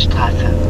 Waldstraße